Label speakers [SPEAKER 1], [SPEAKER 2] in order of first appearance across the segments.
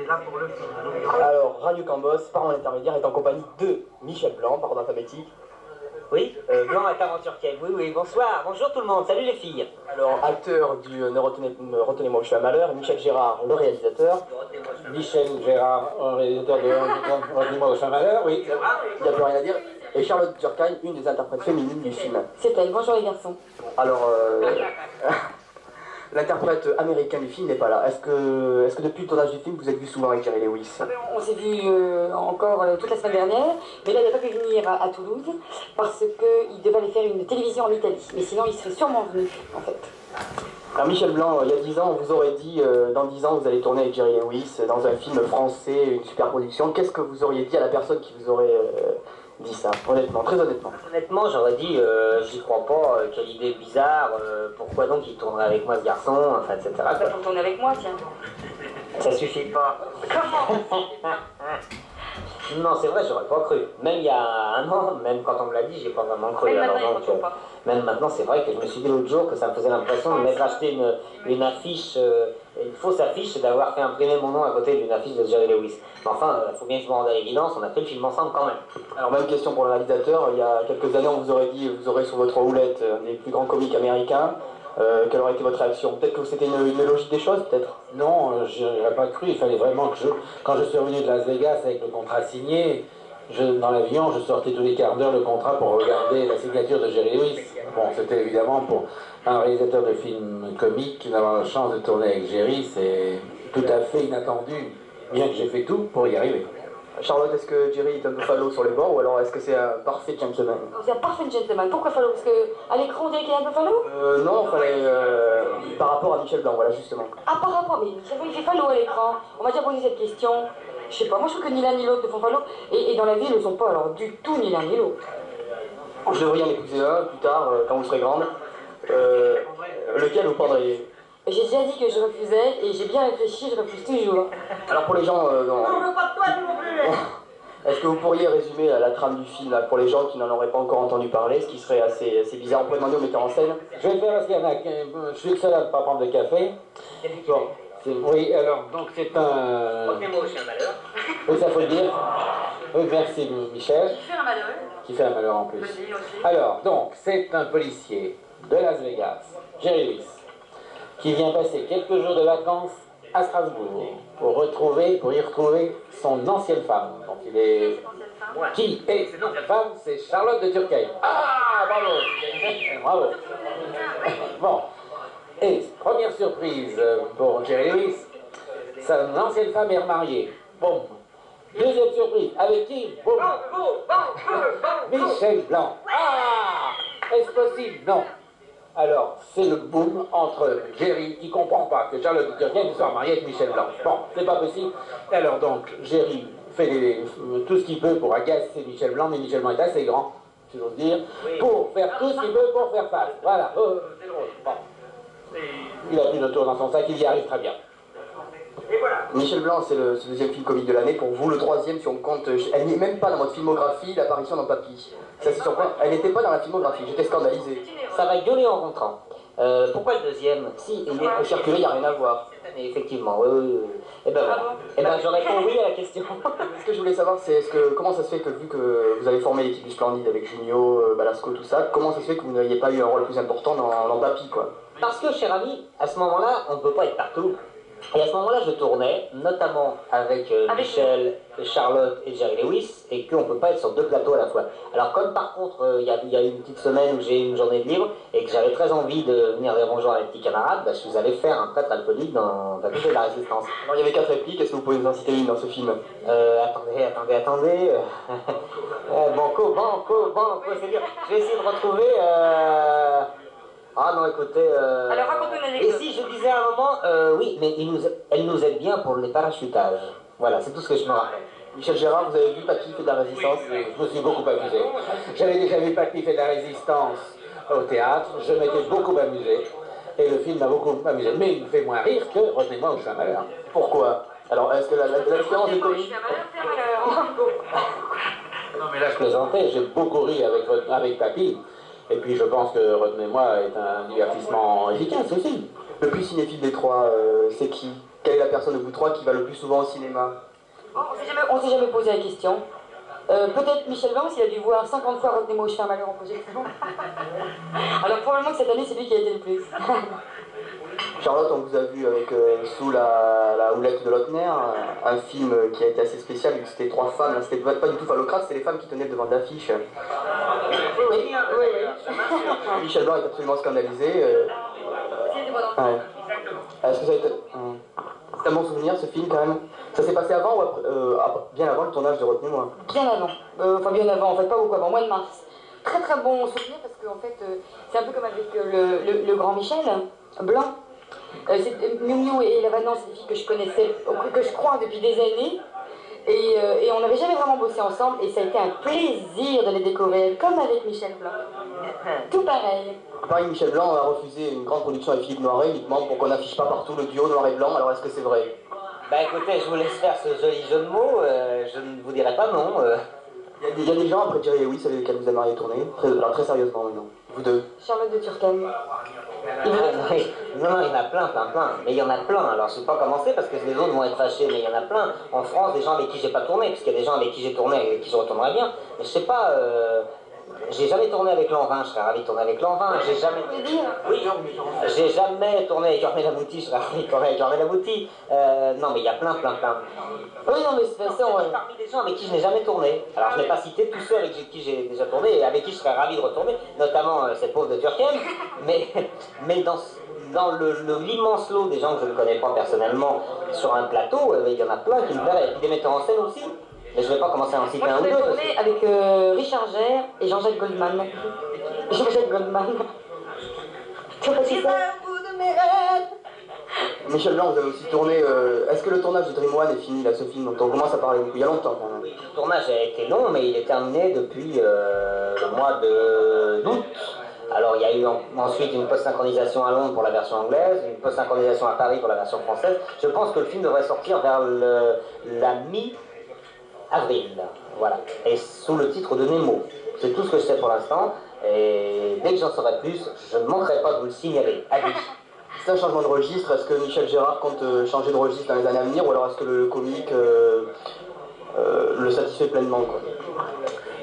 [SPEAKER 1] est là pour le film.
[SPEAKER 2] Alors, Radio Cambos, par mon intermédiaire, est en compagnie de Michel Blanc, par ordre alphabétique.
[SPEAKER 3] Oui, euh, Blanc est aventure Cave. Oui, oui, bonsoir. Bonjour tout le monde. Salut les filles.
[SPEAKER 2] Alors, acteur du euh, Ne retenez- retenez-moi où je suis à malheur, Michel Gérard, le réalisateur.
[SPEAKER 4] Michel Gérard, réalisateur de Retenez-moi au champ malheur, oui.
[SPEAKER 2] Il n'y a plus rien à dire. Et Charlotte Durkheim, une des interprètes féminines du film.
[SPEAKER 5] C'est elle. Bonjour les garçons.
[SPEAKER 2] Alors, euh, l'interprète américain du film n'est pas là. Est-ce que, est-ce que depuis le tournage du film, vous êtes vu souvent avec Jerry Lewis?
[SPEAKER 5] On s'est vu euh, encore euh, toute la semaine dernière, mais là il n'a pas pu venir à Toulouse parce qu'il devait aller faire une télévision en Italie. Mais sinon il serait sûrement venu en fait.
[SPEAKER 2] Alors Michel Blanc, il y a 10 ans, on vous aurait dit, euh, dans 10 ans, vous allez tourner avec Jerry Lewis euh, dans un film français, une super production. Qu'est-ce que vous auriez dit à la personne qui vous aurait euh, dit ça Honnêtement, très honnêtement?
[SPEAKER 3] Honnêtement, j'aurais dit, euh, j'y crois pas, euh, quelle idée bizarre, euh, pourquoi donc il tournerait avec moi ce garçon, enfin, etc.
[SPEAKER 5] Ah bah pour tourner avec moi tiens?
[SPEAKER 3] Ça suffit pas. Non, c'est vrai, j'aurais pas cru. Même il y a un an, même quand on me l'a dit, j'ai pas vraiment cru.
[SPEAKER 5] Même
[SPEAKER 3] Alors
[SPEAKER 5] maintenant, il
[SPEAKER 3] donc,
[SPEAKER 5] ne croit
[SPEAKER 3] euh,
[SPEAKER 5] pas.
[SPEAKER 3] Même maintenant, c'est vrai que je me suis dit l'autre jour que ça me faisait l'impression de m'être acheté une, une affiche, euh, une fausse affiche et d'avoir fait imprimer mon nom à côté d'une affiche de Jerry Lewis. Mais enfin, il faut bien que je me rende à l'évidence, on a fait le film ensemble quand même.
[SPEAKER 2] Alors même question pour le réalisateur, il y a quelques années, on vous aurait dit, vous aurez sur votre roulette euh, un des plus grands comiques américains. Euh, quelle aurait été votre réaction? Peut-être que c'était une, logique des choses, peut-être?
[SPEAKER 4] Non, euh, je n'aurais pas cru. Il fallait vraiment que je. Quand je suis revenu de Las Vegas avec le contrat signé, je, dans l'avion, je sortais tous les quarts d'heure le contrat pour regarder la signature de Jerry Lewis. Bon, c'était évidemment pour un réalisateur de films comiques d'avoir la chance de tourner avec Jerry, c'est tout à fait inattendu, bien que j'ai fait tout pour y arriver.
[SPEAKER 2] Charlotte, est-ce que Jerry est un peu falot sur les bords ou alors est-ce que c'est un parfait gentleman?
[SPEAKER 5] C'est un parfait gentleman. Pourquoi Fallot Parce qu'à l'écran on dirait qu'il est un peu Fallot
[SPEAKER 2] euh, Non, fallait euh, par rapport à Michel Blanc, voilà justement.
[SPEAKER 5] Ah par rapport, mais il fait Fallot à l'écran. On m'a déjà posé cette question. Je sais pas, moi je trouve que ni l'un ni l'autre ne font Fallot. Et, et dans la vie ils ne sont pas alors du tout ni l'un ni l'autre.
[SPEAKER 2] Je devrais en épouser un plus tard, euh, quand vous serez grande. Euh, lequel vous prendriez?
[SPEAKER 5] J'ai déjà dit que je refusais et j'ai bien réfléchi, je refuse toujours.
[SPEAKER 2] Alors pour les gens, euh, non. Est-ce que vous pourriez résumer euh, la trame du film là, pour les gens qui n'en auraient pas encore entendu parler, ce qui serait assez, assez bizarre? On pourrait demander au metteur en scène.
[SPEAKER 4] Je vais le faire parce qu'il y en a. qui- Je suis le seul à ne pas prendre de café. Bon, oui, alors, donc c'est un.
[SPEAKER 3] Retenez-moi aussi un malheur.
[SPEAKER 4] Oui, ça faut le dire. Oui, merci Michel,
[SPEAKER 5] Tu fais un malheureux
[SPEAKER 4] qui fait un malheur en plus. Alors, donc, c'est un policier de Las Vegas, Jerry Lewis, qui vient passer quelques jours de vacances à Strasbourg pour retrouver, pour y retrouver son ancienne femme. Donc, il est. Qui est cette ancienne femme C'est Charlotte de Turquie. Ah, bravo Bravo Bon. Et première surprise euh, pour Jerry Lewis, sa ancienne femme est remariée. Bon. Deuxième surprise, avec qui? Boum. Michel Blanc. Ah Est-ce possible? Non. Alors, c'est le boom entre Jerry, qui comprend pas que Charlotte de Turquie soit mariée avec Michel Blanc. Bon, c'est pas possible. Alors donc, Jerry fait les- tout ce qu'il peut pour agacer Michel Blanc, mais Michel Blanc est assez grand, si j'ose dire, pour faire tout ce qu'il peut pour faire face. Voilà. C'est drôle. Bon. Il a pris le tour dans son sac, il y arrive très bien.
[SPEAKER 2] Michel Blanc, c'est le, deuxième film comique de l'année. Pour vous, le troisième, si on compte. euh, Elle n'est même pas dans votre filmographie, l'apparition dans Papy. Ça, c'est surprenant. Elle n'était pas dans la filmographie, j'étais scandalisé.
[SPEAKER 3] Ça va gueuler en rentrant. Euh, pourquoi le deuxième? Si, il est
[SPEAKER 2] Au circuler, il n'y a rien à voir.
[SPEAKER 3] cette année, effectivement. Oui, oui, oui. Et ben voilà. Et ben je réponds oui à la question.
[SPEAKER 2] Ce que je voulais savoir, c'est est-ce que, comment ça se fait que, vu que vous avez formé l'équipe du Splendide avec Junio, euh, Balasco, tout ça, comment ça se fait que vous n'ayez pas eu un rôle plus important dans, dans Papy, quoi?
[SPEAKER 3] Parce que, cher ami, à ce moment-là, on ne peut pas être partout. Et à ce moment-là, je tournais, notamment avec, euh,
[SPEAKER 5] Avec
[SPEAKER 3] Michel, Charlotte et Jerry Lewis, et qu'on ne peut pas être sur deux plateaux à la fois. Alors, comme par contre, euh, il y, a, il y a une petite semaine où j'ai eu une journée de libre, et que j'avais très envie de venir bonjour à mes petits camarades, bah, je suis allé faire un prêtre alcoolique dans la de la Résistance.
[SPEAKER 2] Alors, il y avait quatre répliques, est-ce que vous pouvez nous en citer une dans ce film?
[SPEAKER 3] Euh, attendez, attendez, attendez. Euh, banco, banco, banco, c'est dur. Je vais essayer de retrouver. Euh... Ah non, écoutez. Euh...
[SPEAKER 5] Alors, raconte-nous
[SPEAKER 3] Et si je disais à un moment, euh, oui, mais il nous, elle nous aide bien pour les parachutages. Voilà, c'est tout ce que je me rappelle.
[SPEAKER 2] Michel Gérard, vous avez vu Papy fait de la résistance
[SPEAKER 4] Oui, je me suis beaucoup amusé. J'avais déjà vu Papy fait de la résistance au théâtre, je m'étais beaucoup amusé. Et le film m'a beaucoup amusé. Mais il me fait moins rire que Retenez-moi au chemin malheur.
[SPEAKER 2] Pourquoi? Alors, est-ce que la, la, la différence est connue
[SPEAKER 4] Non, mais là, je plaisantais, j'ai beaucoup ri avec, avec Papy. Et puis, je pense que Retenez-moi est un divertissement efficace aussi.
[SPEAKER 2] Le plus cinéphile des trois, euh, c'est qui? Quelle est la personne de vous trois qui va le plus souvent au cinéma?
[SPEAKER 5] On ne s'est jamais posé la question. Euh, peut-être Michel Vance, il a dû voir 50 fois Rock Nemo, je fais un malheur en projection. Alors probablement que cette année, c'est lui qui a été le plus.
[SPEAKER 2] Charlotte, on vous a vu avec euh, Sous la, la, houlette de Lotner, un film qui a été assez spécial, vu que c'était trois femmes, c'était pas du tout phallocrate, c'était les femmes qui tenaient devant l'affiche. Oui, oui, oui. Michel Blanc est absolument scandalisé. Euh, Est-ce que ça a été... C'est un bon souvenir ce film quand même Ça s'est passé avant ou après, euh, bien avant le tournage de Retenez-moi?
[SPEAKER 5] Bien avant, euh, enfin bien avant, en fait pas beaucoup avant, mois de mars. Très très bon souvenir parce qu'en fait euh, c'est un peu comme avec le, le, grand Michel Blanc. Miu Miu et Lavana, c'est des filles que je connaissais, que je crois depuis des années. Et, et on n'avait jamais vraiment bossé ensemble et ça a été un plaisir de les découvrir, comme avec Michel Blanc. Tout pareil.
[SPEAKER 2] Pareil, Michel Blanc a refusé une grande production avec Philippe Noiret uniquement pour qu'on n'affiche pas partout le duo noir et blanc. Alors est-ce que c'est vrai?
[SPEAKER 3] Bah écoutez, je vous laisse faire ce joli jeu de mots. Euh, je ne vous dirai pas non. Euh.
[SPEAKER 2] Il, y a des, gens après Thierry Lewis avec lesquels vous aimeriez tourner très, Alors très sérieusement maintenant. Vous deux
[SPEAKER 5] Charlotte de Turquem.
[SPEAKER 3] Non, non, il y en a plein, plein, plein. Mais il y en a plein. Alors je ne pas commencer parce que les autres vont être fâchés, mais il y en a plein. En France, des gens avec qui j'ai pas tourné, parce qu'il y a des gens avec qui j'ai tourné et avec qui je retournerai bien. Mais je sais pas. Euh, j'ai jamais tourné avec Lanvin, je serais ravi de tourner avec Lanvin. J'ai jamais. Oui, j'ai jamais tourné avec Ormé Labouti, je serais ravi de tourner avec Ormé Labouti. Euh, non, mais il y a plein, plein, plein.
[SPEAKER 5] Oui, non, mais de toute façon.
[SPEAKER 3] Parmi des gens avec qui je n'ai jamais tourné. Alors, je n'ai pas cité tous ceux avec qui j'ai déjà tourné et avec qui je serais ravi de retourner, notamment euh, cette pauvre de Turquem. Mais, mais dans, dans l'immense lot des gens que je ne connais pas personnellement sur un plateau, euh, il y en a plein qui me plairaient. Et puis des metteurs en scène aussi. Mais je ne vais pas commencer à en citer un ou deux.
[SPEAKER 5] tourner avec euh, Richard Gere et Jean-Jacques Goldman. Jean-Jacques Goldman. Tu vois ça
[SPEAKER 2] Michel Blanc, vous avez aussi tourné. Euh, est-ce que le tournage de Dream One est fini là, ce film dont on commence à parler il y a longtemps quand même?
[SPEAKER 3] Le tournage a été long, mais il est terminé depuis euh, le mois d'août. Alors il y a eu ensuite une post-synchronisation à Londres pour la version anglaise, une post-synchronisation à Paris pour la version française. Je pense que le film devrait sortir vers la mi avril. Voilà. Et sous le titre de Nemo. C'est tout ce que je sais pour l'instant. Et dès que j'en saurai plus, je ne manquerai pas de vous le signaler. Allez.
[SPEAKER 2] C'est un changement de registre. Est-ce que Michel Gérard compte euh, changer de registre dans les années à venir ou alors est-ce que le comique euh, euh, le satisfait pleinement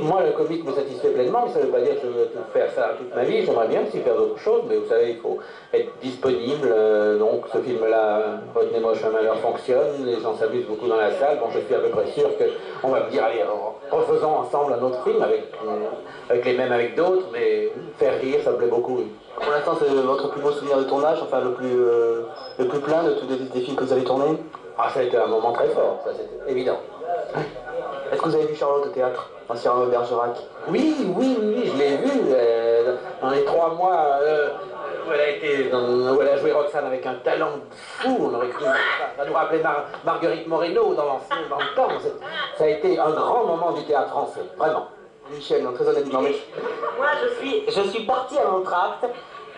[SPEAKER 4] moi, le comique me satisfait pleinement, mais ça ne veut pas dire que je veux faire ça toute ma vie. J'aimerais bien aussi faire d'autres choses, mais vous savez, il faut être disponible. Euh, donc, ce film-là, Retenez-moi, un malheur fonctionne. Les gens s'amusent beaucoup dans la salle. Bon, je suis à peu près sûr qu'on va me dire, allez, refaisons ensemble un autre film avec, euh, avec les mêmes, avec d'autres, mais faire rire, ça me plaît beaucoup.
[SPEAKER 2] Pour l'instant, c'est votre plus beau souvenir de tournage, enfin le plus, euh, le plus plein de tous les, films que vous avez tournés?
[SPEAKER 4] Ah, ça a été un moment très fort, ça c'est évident.
[SPEAKER 2] Est-ce que vous avez vu Charlotte au théâtre en Cyrano Bergerac?
[SPEAKER 4] Oui, oui, oui, je l'ai vu euh, dans les trois mois euh, où, elle a été où elle a joué Roxane avec un talent fou. On aurait cru ça, nous rappelait Marguerite Moreno dans l'ancien, dans le temps. Ça a été un grand moment du théâtre français, vraiment.
[SPEAKER 2] Michel, non, très honnêtement. Mais...
[SPEAKER 3] Moi, je suis, je suis parti à l'entracte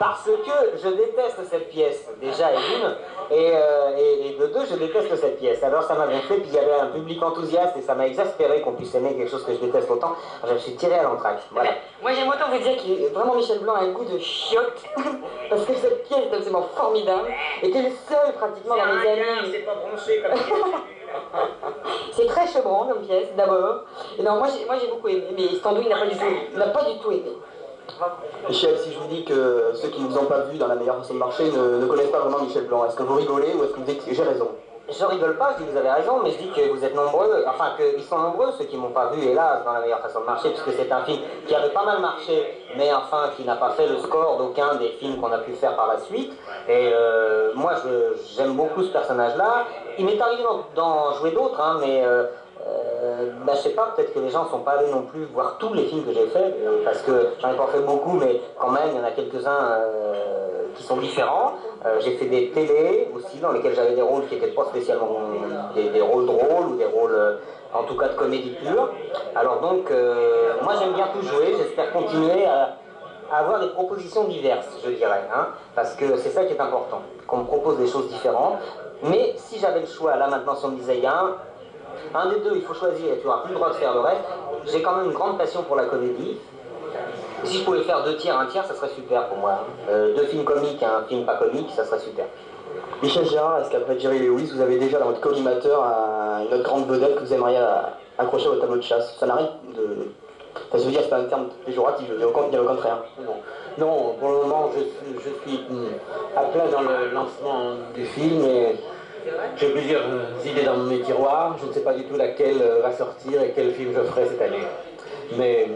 [SPEAKER 3] parce que je déteste cette pièce, déjà, et d'une, euh, et, de deux, je déteste cette pièce. Alors ça m'a bien fait, puis il y avait un public enthousiaste, et ça m'a exaspéré qu'on puisse aimer quelque chose que je déteste autant. Alors, je me suis tiré à l'entraque. Voilà.
[SPEAKER 5] Moi, j'aime autant vous dire que vraiment Michel Blanc a un goût de chiotte, parce que cette pièce est absolument formidable, et que le seul pratiquement dans les années...
[SPEAKER 3] C'est pas branché comme
[SPEAKER 5] C'est très chevrant comme pièce, d'abord. Et non, moi j'ai beaucoup aimé, mais Standouille n'a pas, du tout, n'a pas du tout aimé.
[SPEAKER 2] Michel, si je vous dis que ceux qui ne vous ont pas vu dans la meilleure façon de marcher ne, connaissent pas vraiment Michel Blanc, est-ce que vous rigolez ou est-ce que vous dites j'ai raison?
[SPEAKER 3] Je rigole pas, je dis vous avez raison, mais je dis que vous êtes nombreux, enfin qu'ils sont nombreux ceux qui m'ont pas vu, hélas, dans la meilleure façon de marcher, puisque c'est un film qui avait pas mal marché, mais enfin qui n'a pas fait le score d'aucun des films qu'on a pu faire par la suite. Et euh, moi, j'aime beaucoup ce personnage-là. Il m'est arrivé d'en jouer d'autres, hein, mais euh, bah, je sais pas, peut-être que les gens ne sont pas allés non plus voir tous les films que j'ai faits, euh, parce que j'en ai pas fait beaucoup, mais quand même, il y en a quelques-uns euh, qui sont différents. j'ai fait des télés aussi, dans lesquels j'avais des rôles qui n'étaient pas spécialement des, rôles drôles, ou des rôles, en tout cas, de comédie pure. Alors donc, moi j'aime bien tout jouer, j'espère continuer à, avoir des propositions diverses, je dirais, hein, parce que c'est ça qui est important, qu'on me propose des choses différentes. Mais si j'avais le choix, là maintenant, si on me disait, un, un des deux, il faut choisir et tu n'auras plus le droit de faire le reste. J'ai quand même une grande passion pour la comédie. Si je pouvais faire deux tiers, un tiers, ça serait super pour moi. Euh, deux films comiques et un film pas comique, ça serait super.
[SPEAKER 2] Michel Gérard, est-ce qu'après Jerry Lewis, vous avez déjà dans votre collimateur une autre grande vedette que vous aimeriez accrocher au tableau de chasse? Ça n'arrête de. Enfin, je veux dire, c'est pas un terme péjoratif, je veux dire au contraire.
[SPEAKER 4] Non. non, pour le moment, je, je suis à plat dans le lancement du film et j'ai plusieurs idées dans mes tiroirs. Je ne sais pas du tout laquelle va sortir et quel film je ferai cette année. Mais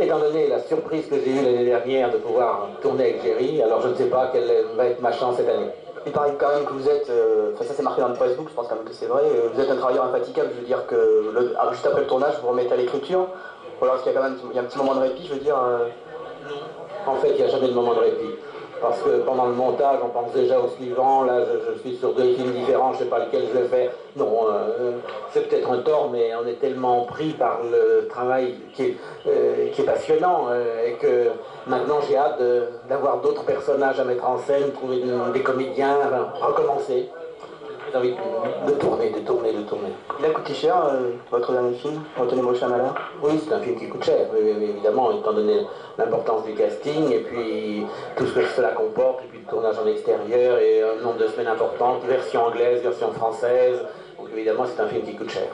[SPEAKER 4] étant donné la surprise que j'ai eue l'année dernière de pouvoir tourner avec Jerry, alors je ne sais pas quelle va être ma chance cette année.
[SPEAKER 2] Il paraît quand même que vous êtes, euh, enfin ça c'est marqué dans le Facebook, je pense quand même que c'est vrai, euh, vous êtes un travailleur infatigable, je veux dire que ah, juste après le tournage vous remettez à l'écriture, ou alors est-ce qu'il y a quand même un petit moment de répit, je veux dire euh,
[SPEAKER 4] En fait il n'y a jamais de moment de répit parce que pendant le montage, on pense déjà au suivant. Là, je, suis sur deux films différents, je ne sais pas lequel je vais faire. Non, euh, c'est peut-être un tort, mais on est tellement pris par le travail qui est, euh, passionnant euh, et que maintenant j'ai hâte d'avoir d'autres personnages à mettre en scène, trouver des comédiens, recommencer envie de, tourner, de tourner, de tourner.
[SPEAKER 2] Il a coûté cher, euh, votre dernier film, Retenez-moi Chamala
[SPEAKER 4] Oui, c'est un film qui coûte cher, évidemment, étant donné l'importance du casting, et puis tout ce que cela comporte, et puis le tournage en extérieur, et un nombre de semaines importantes, version anglaise, version française. Donc évidemment, c'est un film qui coûte cher.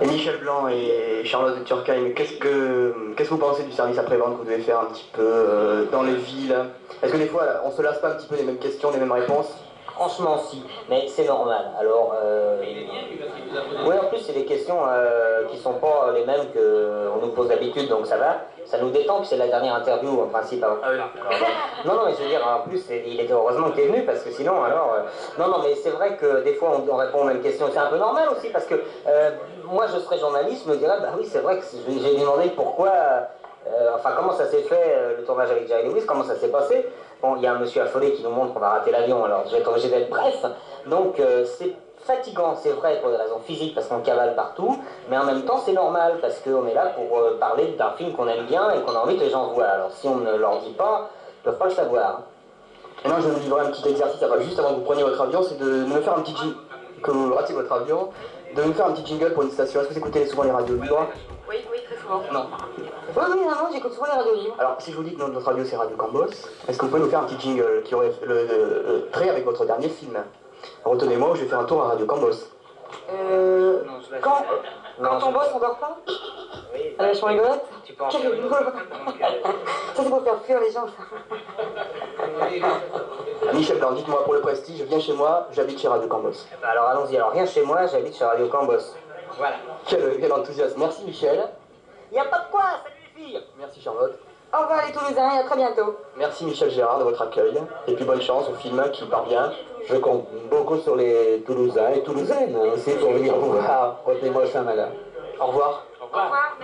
[SPEAKER 2] Et Michel Blanc et Charlotte de Turckheim, qu'est-ce que, qu'est-ce que vous pensez du service après-vente que vous devez faire un petit peu euh, dans les villes? Est-ce que des fois, on se lasse pas un petit peu des mêmes questions, des mêmes réponses?
[SPEAKER 3] Franchement, si, mais c'est normal. Alors, euh... oui, en plus, c'est des questions euh, qui sont pas les mêmes qu'on nous pose d'habitude, donc ça va. Ça nous détend, puis c'est la dernière interview en principe. Hein. Ah non, non, mais je veux dire, en plus, il était heureusement que tu es venu, parce que sinon, alors. Euh, non, non, mais c'est vrai que des fois, on, répond aux mêmes questions. C'est un peu normal aussi, parce que euh, moi, je serais journaliste, je me dirais, bah oui, c'est vrai que j'ai demandé pourquoi. Euh, enfin, comment ça s'est fait le tournage avec Jerry Lewis, comment ça s'est passé? Bon, il y a un monsieur affolé qui nous montre qu'on va rater l'avion, alors je vais être obligé d'être bref. Donc euh, c'est fatigant, c'est vrai, pour des raisons physiques, parce qu'on cavale partout, mais en même temps c'est normal, parce qu'on est là pour euh, parler d'un film qu'on aime bien et qu'on a envie que les gens voient. Alors si on ne leur dit pas, ils ne peuvent pas le savoir.
[SPEAKER 2] Maintenant, je vais vous livrer un petit exercice, juste avant que vous preniez votre avion, c'est de me faire un petit jingle, que vous ratiez votre avion, de me faire un petit jingle pour une station. Est-ce que vous écoutez souvent les radios libres
[SPEAKER 5] Oui, oui, très souvent.
[SPEAKER 2] Non.
[SPEAKER 5] Oui, oui, non, j'écoute souvent les radios libres.
[SPEAKER 2] Alors, si je vous dis que notre radio c'est Radio Cambos, est-ce que vous pouvez nous faire un petit jingle qui aurait le, trait avec votre dernier film? Retenez-moi, je vais faire un tour à Radio Cambos.
[SPEAKER 5] Euh. Quand, quand on bosse, on dort pas? Oui. Ah, je suis rigolote Tu peux en faire Ça, c'est pour faire fuir les gens, ça.
[SPEAKER 2] Michel Blanc, dites-moi pour le prestige, viens chez moi, j'habite chez Radio Cambos.
[SPEAKER 3] Eh ben, alors allons-y, alors viens chez moi, j'habite chez Radio Cambos.
[SPEAKER 2] Voilà. Quel, quel enthousiasme. Merci Michel.
[SPEAKER 3] Il a pas de quoi, salut les filles
[SPEAKER 2] Merci Charlotte.
[SPEAKER 5] Au revoir les Toulousains et à très bientôt.
[SPEAKER 2] Merci Michel Gérard de votre accueil. Et puis bonne chance au film qui part bien.
[SPEAKER 4] Je compte beaucoup sur les Toulousains et Toulousaines aussi pour venir vous voir. Retenez-moi Saint-Malin.
[SPEAKER 2] Au revoir.
[SPEAKER 5] Au revoir.